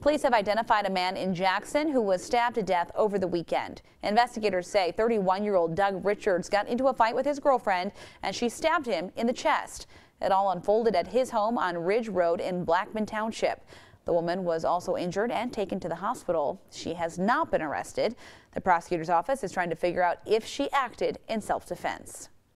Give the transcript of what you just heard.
Police have identified a man in Jackson who was stabbed to death over the weekend. Investigators say 31-year-old Doug Richards got into a fight with his girlfriend and she stabbed him in the chest. It all unfolded at his home on Ridge Road in Blackman Township. The woman was also injured and taken to the hospital. She has not been arrested. The prosecutor's office is trying to figure out if she acted in self-defense.